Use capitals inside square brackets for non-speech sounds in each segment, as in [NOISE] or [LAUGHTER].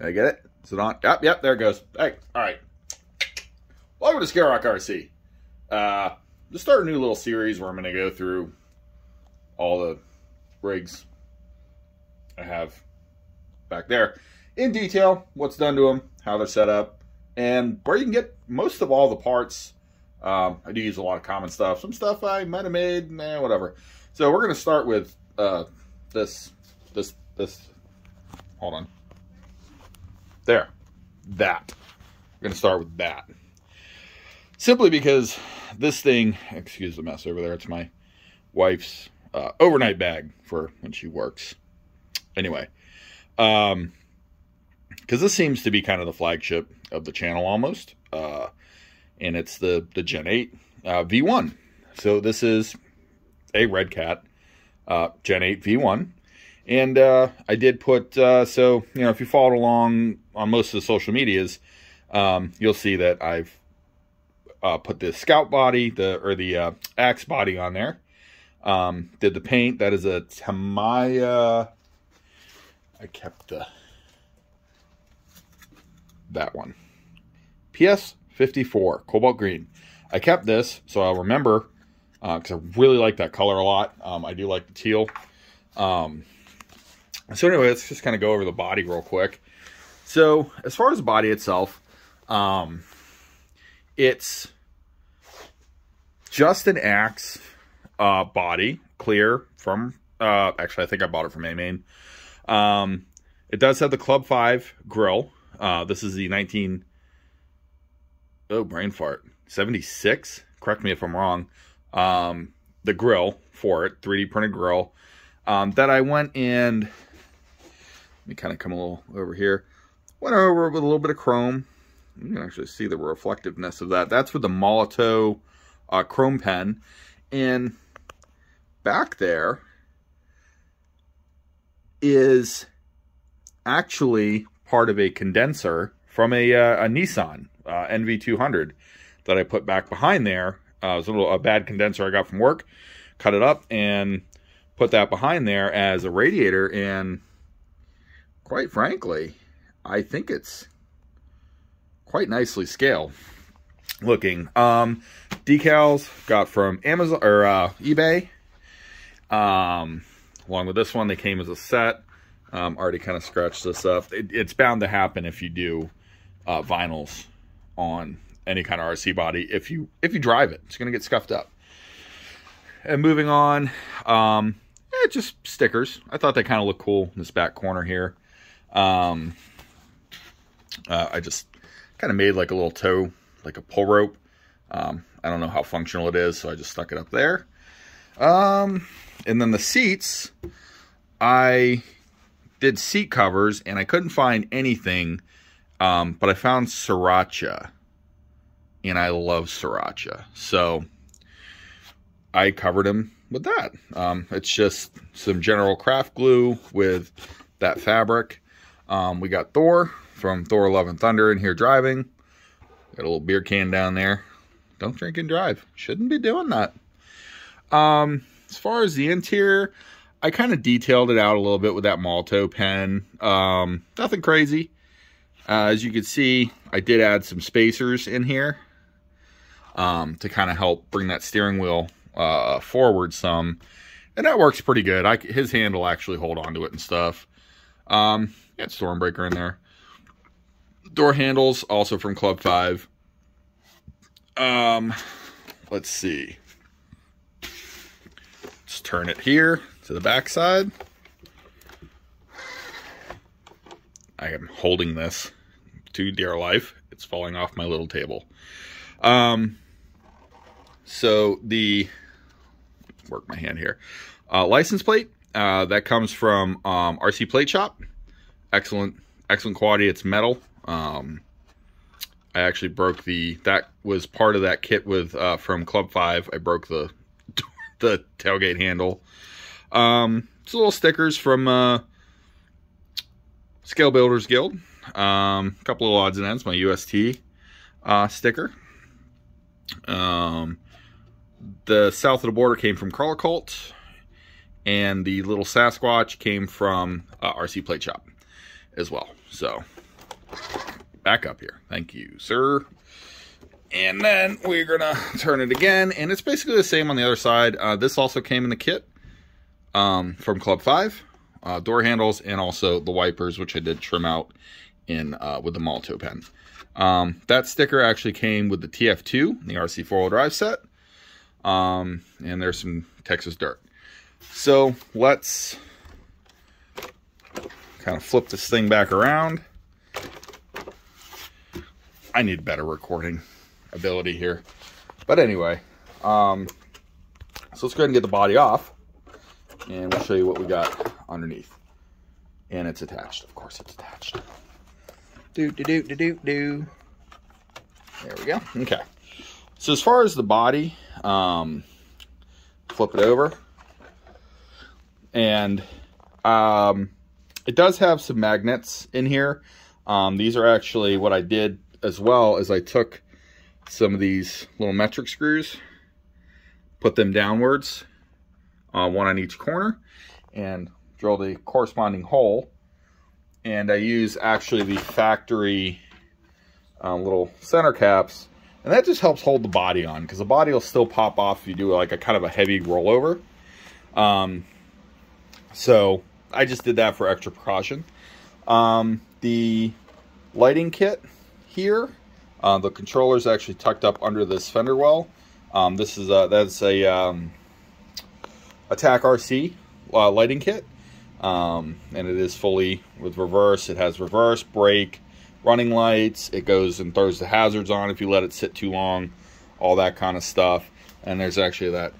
I get it? On? Yep, yep, there it goes. Hey, all right. Welcome to Scale Rock RC. Uh, just start a new little series where I'm going to go through all the rigs I have back there in detail, what's done to them, how they're set up, and where you can get most of all the parts. Um, I do use a lot of common stuff. Some stuff I might have made, nah, whatever. So we're going to start with uh, this, this, this. Hold on. There. That. We're going to start with that. Simply because this thing, excuse the mess over there, it's my wife's uh, overnight bag for when she works. Anyway, um, because this seems to be kind of the flagship of the channel almost, uh, and it's the the Gen 8 uh, V1. So this is a Redcat uh, Gen 8 V1. And uh, I did put, uh, so, you know, if you followed along on most of the social medias, um, you'll see that I've uh, put the Scout body, the or the uh, Axe body on there. Um, did the paint. That is a Tamiya. I kept the that one. PS 54 Cobalt Green. I kept this so I'll remember because uh, I really like that color a lot. Um, I do like the teal. Um, so anyway, let's just kind of go over the body real quick. So as far as the body itself, um, it's just an axe uh, body, clear from, uh, actually I think I bought it from A-Main. Um, it does have the Club 5 grill. Uh, this is the 19, oh, brain fart, 76? Correct me if I'm wrong. Um, the grill for it, 3D printed grill, um, that I went and, let me kind of come a little over here, went over with a little bit of chrome. You can actually see the reflectiveness of that. That's with the Molotow uh, chrome pen. And back there is actually part of a condenser from a, uh, a Nissan uh, NV200 that I put back behind there. Uh, it was a little a bad condenser I got from work. Cut it up and put that behind there as a radiator. And quite frankly, I think it's quite nicely scaled looking. Um, decals got from Amazon or uh, eBay. Um, along with this one, they came as a set. Um, already kind of scratched this up. It, it's bound to happen if you do uh, vinyls on any kind of RC body. If you if you drive it, it's gonna get scuffed up. And moving on, um, eh, just stickers. I thought they kind of look cool in this back corner here. Um, uh, I just kind of made like a little toe, like a pull rope. Um, I don't know how functional it is, so I just stuck it up there. Um, and then the seats, I did seat covers, and I couldn't find anything, um, but I found Sriracha, and I love Sriracha. So I covered them with that. Um, it's just some general craft glue with that fabric. Um, we got Thor from Thor Love and Thunder in here driving. Got a little beer can down there. Don't drink and drive. Shouldn't be doing that. Um, as far as the interior, I kind of detailed it out a little bit with that Molotow pen. Um, nothing crazy. Uh, as you can see, I did add some spacers in here um, to kind of help bring that steering wheel uh, forward some. And that works pretty good. I, his hand will actually hold on to it and stuff. Um, got Stormbreaker in there. Door handles, also from Club 5. Um, let's see. Let's turn it here to the back side. I am holding this to dear life. It's falling off my little table. Um, so the, work my hand here. Uh, license plate, uh, that comes from um, RC Plate Shop. Excellent, excellent quality. It's metal. Um, I actually broke the, that was part of that kit with, uh, from Club 5. I broke the, [LAUGHS] the tailgate handle. Um, it's little stickers from, uh, Scale Builders Guild. Um, a couple of odds and ends, my UST, uh, sticker. Um, the south of the border came from Crawler Cult, and the little Sasquatch came from uh, RC Plate Shop as well. So back up here. Thank you, sir. And then we're going to turn it again. And it's basically the same on the other side. Uh, this also came in the kit um, from Club 5. Uh, door handles and also the wipers, which I did trim out in uh, with the Molotow pen. Um, that sticker actually came with the TF2, the RC four-wheel drive set. Um, and there's some Texas dirt. So let's kind of flip this thing back around. I need better recording ability here. But anyway, um, so let's go ahead and get the body off and we'll show you what we got underneath. And it's attached, of course it's attached. Do, do, do, do, do, do. There we go. Okay. So as far as the body, um, flip it over. And um, it does have some magnets in here. Um, these are actually what I did as well as I took some of these little metric screws, put them downwards, uh, one on each corner, and drill the corresponding hole. And I use actually the factory uh, little center caps, and that just helps hold the body on because the body will still pop off if you do like a kind of a heavy rollover. Um, so I just did that for extra precaution. Um, the lighting kit here, uh, the controller is actually tucked up under this fender well. Um, this is a, that's a um, Attack RC uh, lighting kit. Um, and it is fully with reverse. It has reverse, brake, running lights. It goes and throws the hazards on if you let it sit too long, all that kind of stuff. And there's actually that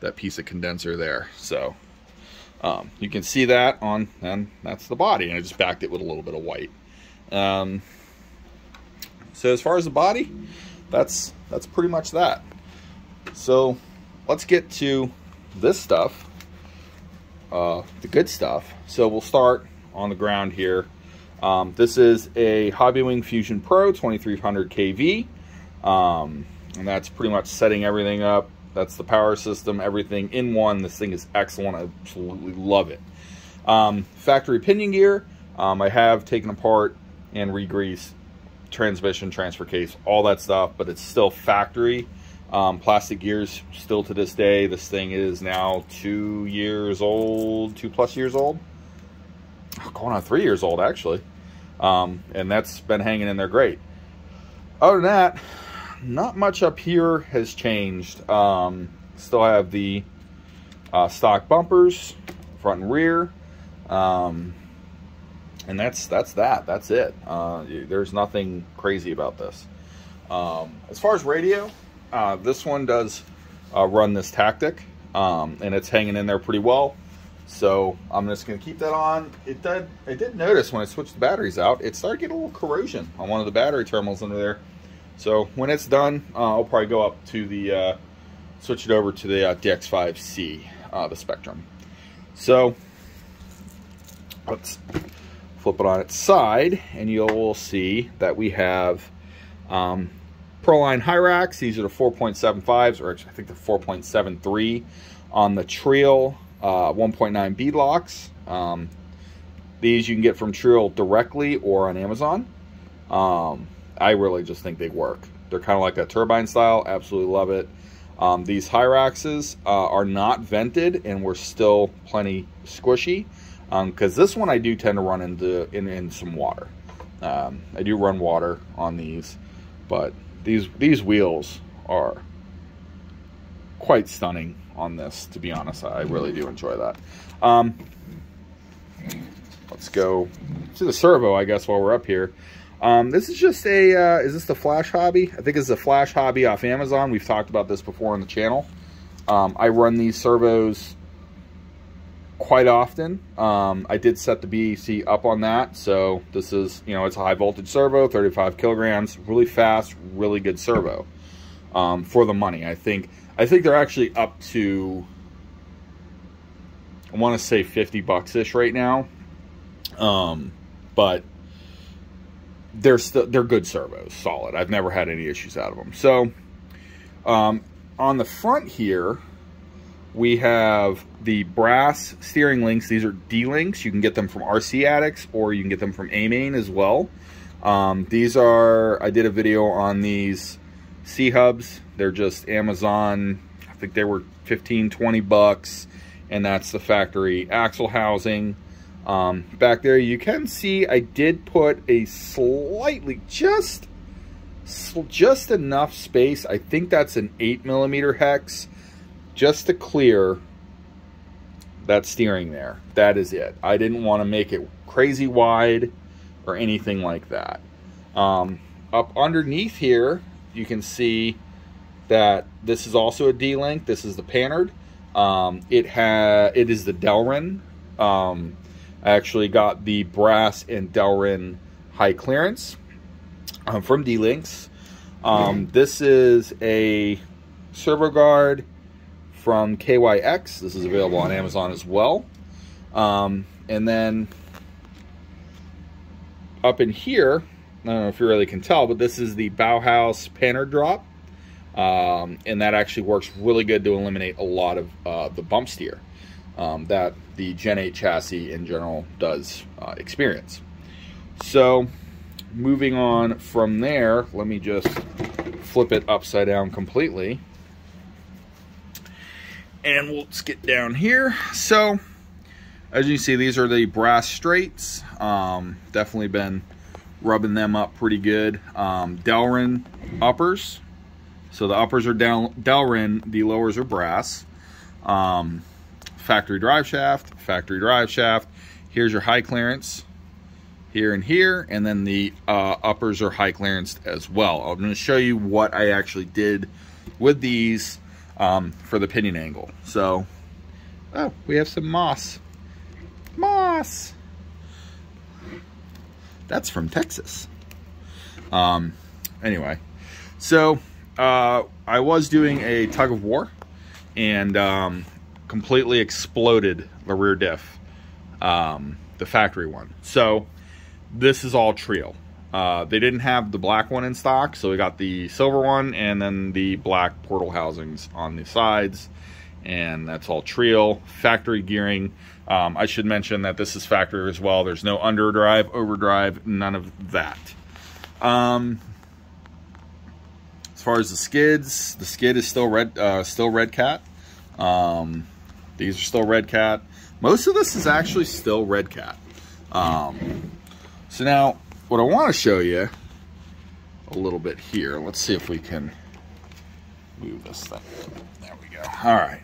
that piece of condenser there. So um, you can see that on, and that's the body. And I just backed it with a little bit of white. Um, so as far as the body, that's that's pretty much that. So let's get to this stuff, uh, the good stuff. So we'll start on the ground here. Um, this is a Hobbywing Fusion Pro 2300 kV. Um, and that's pretty much setting everything up. That's the power system, everything in one. This thing is excellent. I absolutely love it. Um, factory pinion gear. Um, I have taken apart and re-greased transmission, transfer case, all that stuff, but it's still factory. Um, plastic gears still to this day. This thing is now two years old, two plus years old. Oh, going on three years old, actually. Um, and that's been hanging in there great. Other than that, not much up here has changed. Um, still have the uh, stock bumpers, front and rear. Um, and that's that's that. That's it. Uh, there's nothing crazy about this. Um, as far as radio, uh, this one does uh, run this tactic, um, and it's hanging in there pretty well. So I'm just going to keep that on. It did, I did notice when I switched the batteries out, it started getting a little corrosion on one of the battery terminals under there. So when it's done, uh, I'll probably go up to the, uh, switch it over to the uh, DX5C, uh, the Spektrum. So let's flip it on its side, and you'll see that we have um, Proline Hyrax. These are the 4.75s, or I think they're 4.73 on the Treal uh, 1.9 beadlocks. Um, these you can get from Treal directly or on Amazon. Um, I really just think they work. They're kind of like a turbine style. Absolutely love it. Um, these Hyraxes uh, are not vented and we're still plenty squishy because um, this one I do tend to run into in, in some water. Um, I do run water on these, but these these wheels are quite stunning on this, to be honest. I really do enjoy that. Um, let's go to the servo, I guess, while we're up here. Um, this is just a, uh, is this the Flash Hobby? I think it's a Flash Hobby off Amazon. We've talked about this before on the channel. Um, I run these servos quite often. Um, I did set the BEC up on that. So this is, you know, it's a high voltage servo, 35 kilograms, really fast, really good servo um, for the money. I think, I think they're actually up to, I want to say 50 bucks ish right now. Um, but they're still, they're good servos, solid. I've never had any issues out of them. So, um, on the front here, we have the brass steering links. These are D-links. You can get them from RC Addicts or you can get them from AMain as well. Um, these are, I did a video on these C-hubs. They're just Amazon, I think they were 15, 20 bucks. And that's the factory axle housing. Um, back there, you can see I did put a slightly, just, just enough space. I think that's an 8 millimeter hex, just to clear that steering there. That is it. I didn't want to make it crazy wide or anything like that. Um, up underneath here, you can see that this is also a D-Link. This is the Panhard. Um, it ha it is the Delrin. Um, I actually got the brass and Delrin high clearance um, from D-Links. Um, this is a servo guard from KYX. This is available on Amazon as well. Um, and then up in here, I don't know if you really can tell, but this is the Bauhaus Panhard drop. Um, and that actually works really good to eliminate a lot of uh, the bump steer um, that the Gen 8 chassis in general does uh, experience. So moving on from there, let me just flip it upside down completely. And we'll get down here. So as you see, these are the brass straights. Um, definitely been rubbing them up pretty good. Um, Delrin uppers. So the uppers are Del Delrin, the lowers are brass. Um, factory drive shaft, factory drive shaft. Here's your high clearance here and here, and then the uh, uppers are high clearance as well. I'm going to show you what I actually did with these um, for the pinion angle. So, oh, we have some moss. Moss! That's from Texas. Um, anyway, so uh, I was doing a tug of war and um, completely exploded the rear diff, um, the factory one. So this is all Trio. Uh, they didn't have the black one in stock, so we got the silver one and then the black portal housings on the sides. And that's all Trio, factory gearing. Um, I should mention that this is factory as well. There's no underdrive, overdrive, none of that. Um, as far as the skids, the skid is still red, uh, still Redcat. Um, these are still Redcat. Most of this is actually still Redcat. Um, so now, what I want to show you a little bit here. Let's see if we can move this thing. There we go. All right.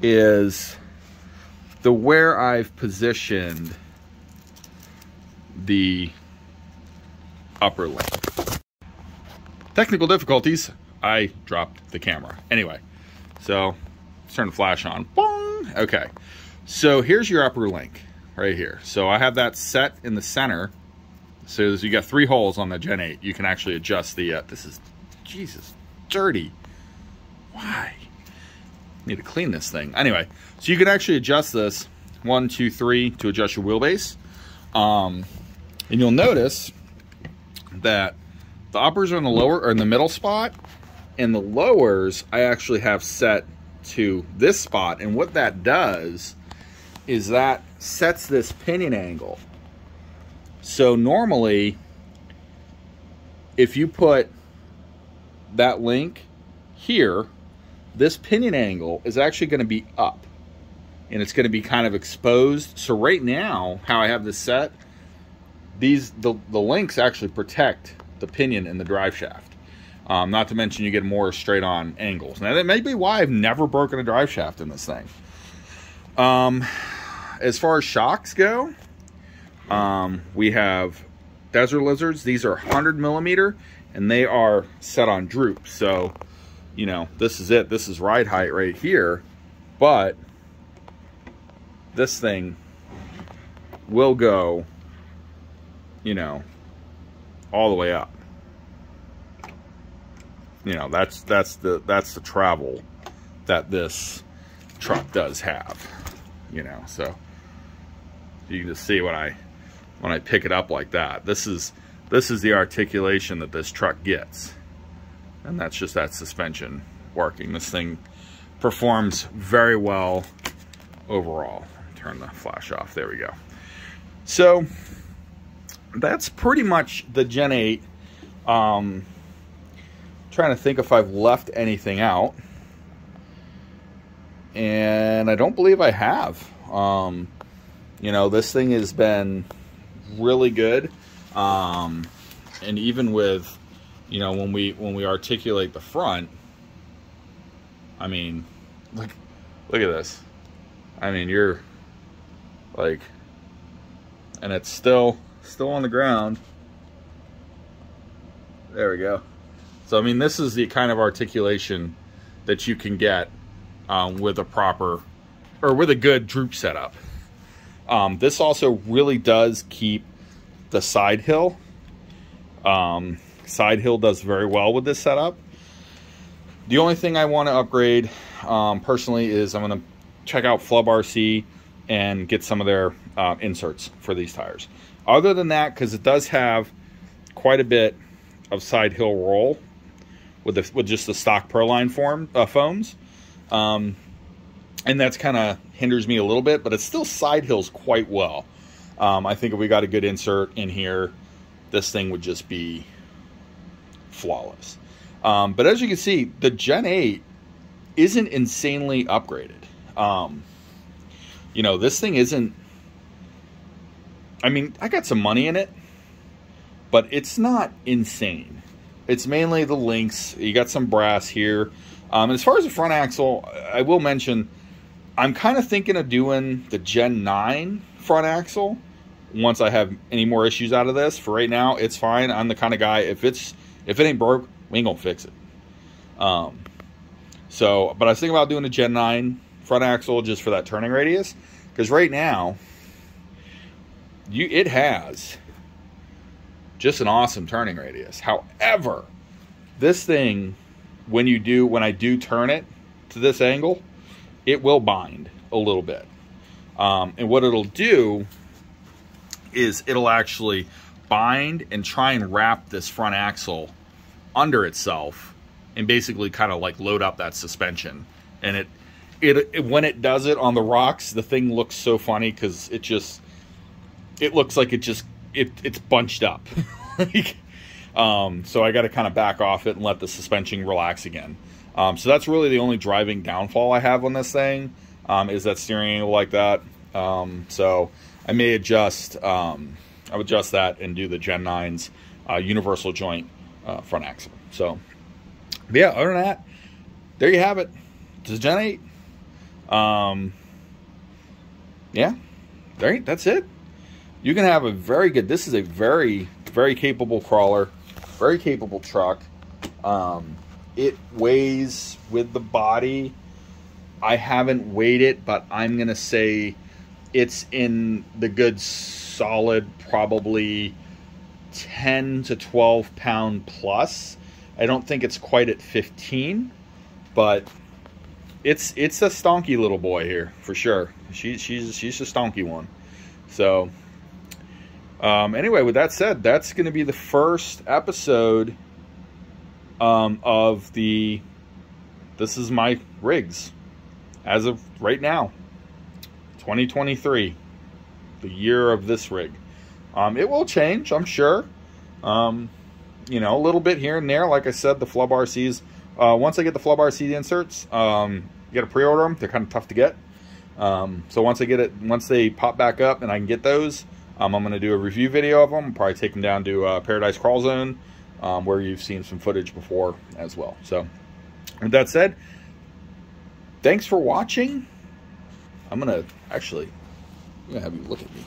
Is the where I've positioned the upper link. Technical difficulties, I dropped the camera. Anyway, so turn the flash on. Bong! Okay, so here's your upper link right here. So I have that set in the center. So you got three holes on the Gen 8. You can actually adjust the, uh, this is, Jesus, dirty. Why? Need to clean this thing. Anyway, so you can actually adjust this one, two, three to adjust your wheelbase. Um, and you'll notice that the uppers are in the lower or in the middle spot and the lowers I actually have set to this spot. And what that does is that sets this pinion angle. So normally, if you put that link here this pinion angle is actually going to be up and it's going to be kind of exposed. So right now, how I have this set, these the, the links actually protect the pinion and the drive shaft. Um, not to mention you get more straight on angles. Now that may be why I've never broken a drive shaft in this thing. Um, as far as shocks go, um, we have Desert Lizards. These are 100 millimeter and they are set on droop. So you know, this is it. This is ride height right here. But this thing will go, you know, all the way up. You know, that's that's the that's the travel that this truck does have. You know, so you can just see when I when I pick it up like that. This is this is the articulation that this truck gets and that's just that suspension working. This thing performs very well overall. Turn the flash off, there we go. So, that's pretty much the Gen 8. Um, trying to think if I've left anything out. And I don't believe I have. Um, you know, this thing has been really good. Um, and even with, you know, when we when we articulate the front, I mean, look look at this. I mean, you're like and it's still still on the ground. There we go. So I mean, this is the kind of articulation that you can get um, with a proper or with a good droop setup. Um, this also really does keep the side hill. Um, side hill does very well with this setup. The only thing I want to upgrade um, personally is I'm going to check out Flub RC and get some of their uh, inserts for these tires. Other than that, because it does have quite a bit of side hill roll with the, with just the stock Proline form uh, foams, um, and that's kind of hinders me a little bit, but it still side hills quite well. Um, I think if we got a good insert in here, this thing would just be flawless. Um, but as you can see, the Gen 8 isn't insanely upgraded. Um, you know, this thing isn't. I mean, I got some money in it, but it's not insane. It's mainly the links. You got some brass here. Um, as far as the front axle, I will mention I'm kind of thinking of doing the Gen 9 front axle once I have any more issues out of this. For right now, it's fine. I'm the kind of guy if it's if it ain't broke, we ain't gonna fix it. Um, so, but I was thinking about doing a Gen 9 front axle just for that turning radius. Because right now, you it has just an awesome turning radius. However, this thing, when you do, when I do turn it to this angle, it will bind a little bit. Um, and what it'll do is it'll actually bind and try and wrap this front axle under itself and basically kind of like load up that suspension. And it it, it, when it does it on the rocks, the thing looks so funny because it just it looks like it just it it's bunched up. [LAUGHS] um, so I got to kind of back off it and let the suspension relax again. Um, so that's really the only driving downfall I have on this thing um, is that steering angle like that. Um, so I may adjust um, I would adjust that and do the Gen 9's uh, universal joint uh, front axle. So yeah, other than that, there you have it. It's a Gen 8. Um, yeah, there, that's it. You can have a very good, this is a very, very capable crawler, very capable truck. Um, it weighs with the body. I haven't weighed it, but I'm going to say it's in the good solid, probably 10 to 12 pound plus. I don't think it's quite at 15, but it's it's a stonky little boy here for sure. She, she's she's a stonky one. So um, anyway, with that said, that's going to be the first episode um, of the. This is my rigs as of right now, 2023, the year of this rig. Um, it will change, I'm sure. Um, you know, a little bit here and there. Like I said, the Flub RCs uh, once I get the Flub RC inserts, um, you got to pre-order them. They're kind of tough to get. Um, so once I get it, once they pop back up and I can get those, um, I'm going to do a review video of them. Probably take them down to uh, Paradise Crawl Zone, um, where you've seen some footage before as well. So with that said, thanks for watching. I'm going to actually, I'm to have you look at me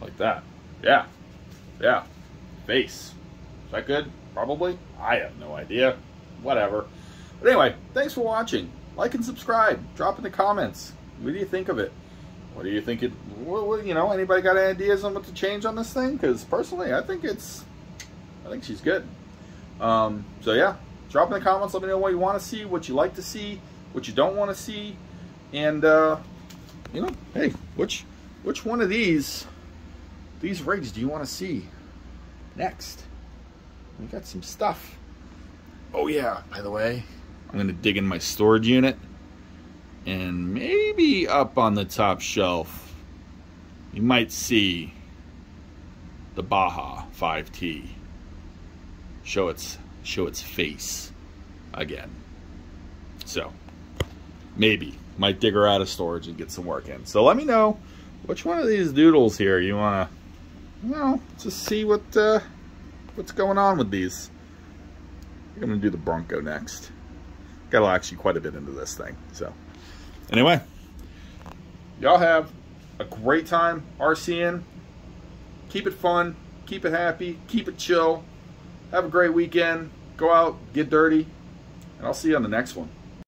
like that. Yeah. Yeah. Face. Is that good? Probably. I have no idea whatever. But anyway, thanks for watching. Like and subscribe. Drop in the comments. What do you think of it? What do you think it, you know, anybody got any ideas on what to change on this thing? Because personally, I think it's, I think she's good. Um, so yeah, drop in the comments. Let me know what you want to see, what you like to see, what you don't want to see. And, uh, you know, hey, which, which one of these, these rigs do you want to see next? We got some stuff. Oh yeah, by the way, I'm gonna dig in my storage unit and maybe up on the top shelf, you might see the Baja 5T show its show its face again. So maybe might dig her out of storage and get some work in. So let me know which one of these doodles here you want to, you know, just see what uh, what's going on with these. I'm gonna do the Bronco next. Got actually quite a bit into this thing. So anyway, y'all have a great time RCN. Keep it fun. Keep it happy. Keep it chill. Have a great weekend. Go out, get dirty, and I'll see you on the next one.